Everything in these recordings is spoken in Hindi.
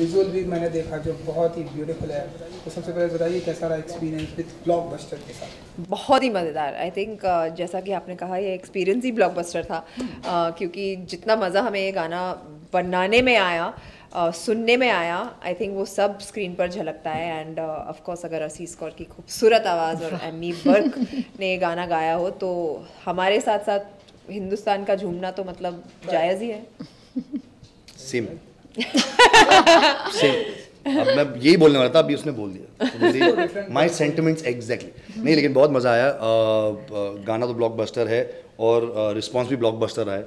विजुअल भी मैंने देखा जो बहुत ही ब्यूटीफुल है। तो सबसे पहले बताइए कैसा रहा एक्सपीरियंस विद ब्लॉकबस्टर के साथ? बहुत ही मज़ेदार। आई थिंक जैसा कि आपने कहा ये एक्सपीरियंस ही ब्लॉकबस्टर था। Uh, क्योंकि जितना मज़ा हमें ये गाना बनाने में आया uh, सुनने में आया आई थिंक वो सब स्क्रीन पर झलकता है। एंड ऑफ़ कोर्स अगर असीस कौर की खूबसूरत आवाज़ और एमी बर्क ने ये गाना गाया हो तो हमारे साथ साथ हिंदुस्तान का झूमना तो मतलब जायज़ ही है। सेम अब मैं यही बोलने वाला था अभी उसने बोल दिया। माई सेंटिमेंट्स एग्जैक्टली नहीं लेकिन बहुत मज़ा आया। अ, गाना तो ब्लॉकबस्टर है और रिस्पांस भी ब्लॉकबस्टर आया।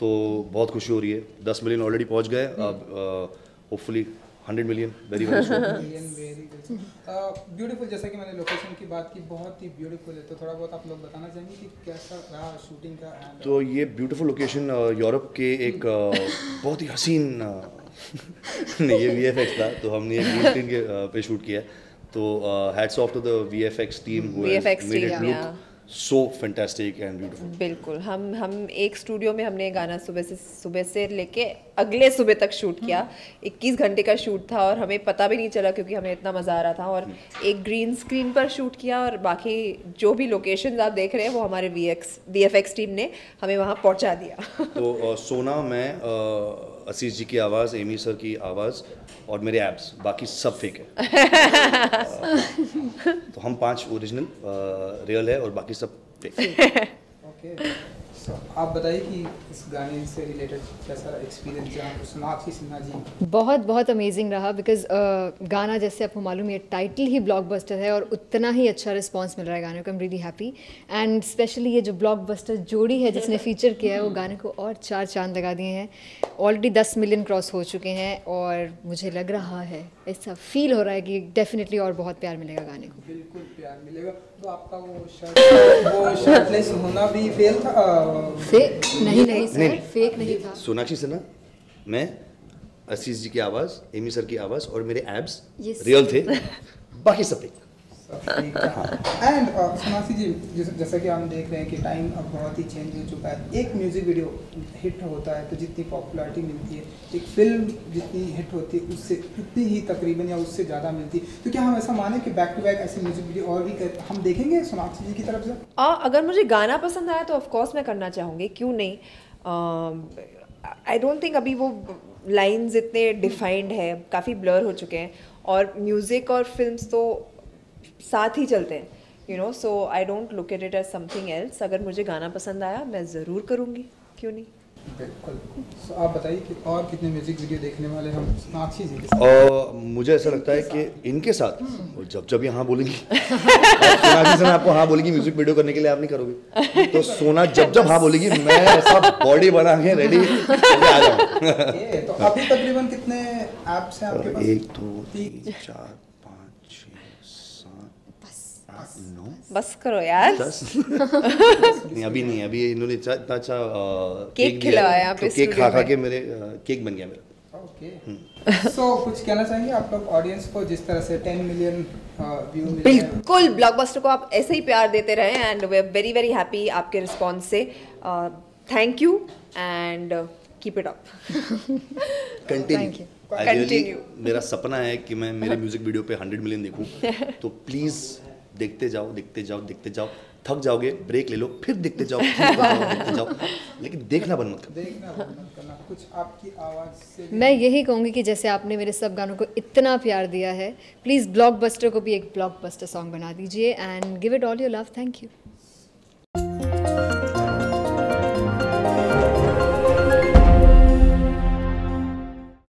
तो बहुत खुशी हो रही है। दस मिलियन ऑलरेडी पहुँच गए। अब hopefully hundred million very very beautiful जैसा कि मैंने लोकेशन की बात की बहुत ही ब्यूटीफुल है। तो थोड़ा बहुत आप लोग बताना चाहेंगे कि कैसा रहा शूटिंग का तो ये ब्यूटीफुल लोकेशन यूरोप के एक बहुत ही हसीन नहीं ये वी एफ़ एक्स था तो हमने ये ग्रीन स्क्रीन के पे शूट किया। तो hats off to the V F X team made team, it look so fantastic and beautiful बिल्कुल हम हम एक स्टूडियो में हमने गाना सुबह से सुबह से लेके अगले सुबह तक शूट किया। 21 घंटे का शूट था और हमें पता भी नहीं चला क्योंकि हमें इतना मज़ा आ रहा था और एक ग्रीन स्क्रीन पर शूट किया और बाकी जो भी लोकेशन आप देख रहे हैं वो हमारे V X V F X team ने हमें वहाँ पहुँचा दिया। तो सोना मैं असीस जी की आवाज़ एमी सर की आवाज़ और मेरे ऐप्स बाकी सब फेक है। तो हम पाँच ओरिजिनल रियल है और बाकी सब फेक ओके so, आप बताइए कि इस गाने से रिलेटेड कैसा एक्सपीरियंस सोनाक्षी सिन्हा जी? बहुत बहुत अमेजिंग रहा बिकॉज़ uh, गाना जैसे आपको मालूम है टाइटल ही ब्लॉकबस्टर है और उतना ही अच्छा रिस्पांस मिल रहा है गाने को I am really happy and specially ये जो ब्लॉकबस्टर जोड़ी है जिसने फीचर किया है वो गाने को और चार चाँद लगा दिए हैं. ऑलरेडी दस मिलियन क्रॉस हो चुके हैं और मुझे लग रहा है ऐसा फील हो रहा है कि डेफिनेटली और बहुत प्यार मिलेगा गाने को. बिल्कुल प्यार मिलेगा। तो आपका वो शर्ट वो शर्टलेस होना भी फेल था? फेक नहीं नहीं सर फेक नहीं था। सोनाक्षी सिन्हा मैं आशीष जी की आवाज़ एमी सर की आवाज़ और मेरे एब्स रियल थे। बाकी सब फेक एंड सोनाक्षी जी जैसे कि हम देख रहे हैं कि टाइम अब बहुत ही चेंज हो चुका है। एक म्यूज़िक वीडियो हिट होता है तो जितनी पॉपुलैरिटी मिलती है एक फ़िल्म जितनी हिट होती है उससे उतनी ही तकरीबन या उससे ज़्यादा मिलती है। तो क्या हम ऐसा माने कि बैक टू बैक ऐसे म्यूज़िक वीडियो और भी हम देखेंगे सोनाक्षी जी की तरफ़ से? आ, अगर मुझे गाना पसंद आया तो ऑफकोर्स मैं करना चाहूँगी क्यों नहीं? आई डोंट थिंक अभी वो लाइन्स इतने डिफाइंड है काफ़ी ब्लर हो चुके हैं। और म्यूज़िक और फिल्म्स तो साथ ही चलते हैं you know so I don't look at it as something else अगर मुझे गाना पसंद आया मैं ज़रूर करूँगी। क्यों नहीं? बिल्कुल। So, आप बताइए कि और कितने म्यूज़िक वीडियो देखने वाले हम सोनाक्षी जी के साथ और मुझे ऐसा लगता है कि इनके साथ और जब जब ये हाँ बोलेंगी सिन्हा आपको हाँ बोलेगी म्यूज़िक वीडियो करने के लिए आप नहीं करोगे। तो सोना जब जब हाँ बोलेगी मैं ऐसा बॉडी बना के रेडी आ जाऊँ। तो अभी तकरीबन कितने ऐप्स हैं आपके पास? एक दो तीन चार। आठ बस करो यार दस नहीं अभी नहीं अभी इन्होंने इतना अच्छा केक खिलाया है। तो केक खा खा के मेरे केक बन गया मेरा। ओके सो कुछ कहना चाहेंगे आप लोग ऑडियंस को जिस तरह से 10 मिलियन व्यू मिले बिल्कुल ब्लॉकबस्टर को आप ऐसे ही प्यार देते रहे and we are very very happy आपके रिस्पॉन्स से। Thank you and keep it up you. मेरा सपना है कि मैं मेरे म्यूज़िक वीडियो पे 100 मिलियन देखूँ। तो प्लीज़ देखते जाओ देखते जाओ देखते जाओ। थक जाओगे ब्रेक ले लो फिर देखते जाओ फिर देखते जाओ, देखते जाओ। लेकिन देखना बंद मत करो। देखना बंद मत करना कुछ आपकी आवाज़ से मैं यही कहूँगी कि जैसे आपने मेरे सब गानों को इतना प्यार दिया है प्लीज़ ब्लॉकबस्टर को भी एक ब्लॉकबस्टर सॉन्ग बना दीजिए and give it all your love thank you